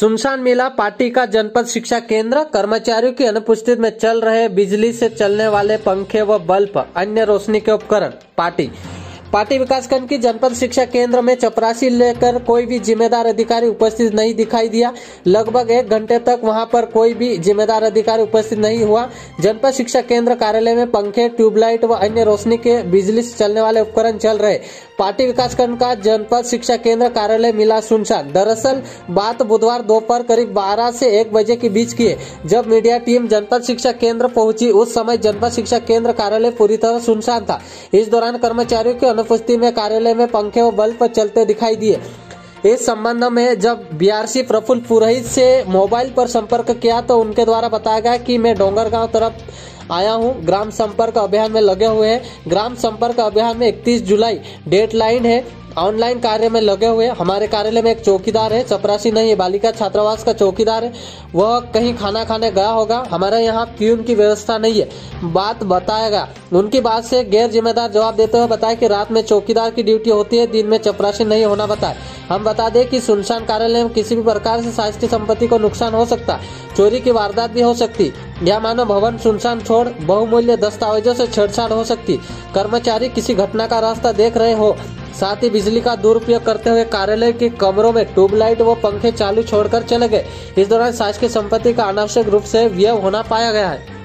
सुनसान मेला पार्टी का जनपद शिक्षा केंद्र, कर्मचारियों की अनुपस्थित में चल रहे बिजली से चलने वाले पंखे व बल्ब, अन्य रोशनी के उपकरण, पार्टी पार्टी विकासखंड की जनपद शिक्षा केंद्र में चपरासी लेकर कोई भी जिम्मेदार अधिकारी उपस्थित नहीं दिखाई दिया। लगभग एक घंटे तक वहाँ पर कोई भी जिम्मेदार अधिकारी उपस्थित नहीं हुआ। जनपद शिक्षा केंद्र कार्यालय में पंखे, ट्यूबलाइट व अन्य रोशनी के बिजली से चलने वाले उपकरण चल रहे। पार्टी विकासखंड का जनपद शिक्षा केंद्र कार्यालय मिला सुनसान। दरअसल, बात बुधवार दोपहर करीब 12 से एक बजे के बीच की जब मीडिया टीम जनपद शिक्षा केंद्र पहुँची। उस समय जनपद शिक्षा केंद्र कार्यालय पूरी तरह सुनसान था। इस दौरान कर्मचारियों की अनुपस्थिति में कार्यालय में पंखे व बल्ब चलते दिखाई दिए। इस संबंध में जब बीआरसी प्रफुल्ल पुरोहित से मोबाइल पर संपर्क किया तो उनके द्वारा बताया गया कि मैं डोंगर डोंगरगांव तरफ़ आया हूँ। ग्राम संपर्क अभियान में लगे हुए हैं। ग्राम संपर्क अभियान में 31 जुलाई डेट लाइन है। ऑनलाइन कार्य में लगे हुए हमारे कार्यालय में एक चौकीदार है, चपरासी नहीं है, बालिका छात्रावास का चौकीदार है। वह कहीं खाना खाने गया होगा। हमारे यहाँ प्यून की व्यवस्था नहीं है? बात बताएगा। उनकी बात से गैर जिम्मेदार जवाब देते हुए बताया कि रात में चौकीदार की ड्यूटी होती है, दिन में चपरासी नहीं होना बताए। हम बता दें कि सुनसान कार्यालय में किसी भी प्रकार से शासकीय संपत्ति को नुकसान हो सकता चोरी की वारदात भी हो सकती या मानो भवन सुनसान छोड़ बहुमूल्य दस्तावेजों से छेड़छाड़ हो सकती कर्मचारी किसी घटना का रास्ता देख रहे हो साथ ही बिजली का दुरुपयोग करते हुए कार्यालय के कमरों में ट्यूबलाइट व पंखे चालू छोड़कर चले गए। इस दौरान शासकीय संपत्ति का अनावश्यक रूप से व्यय होना पाया गया है।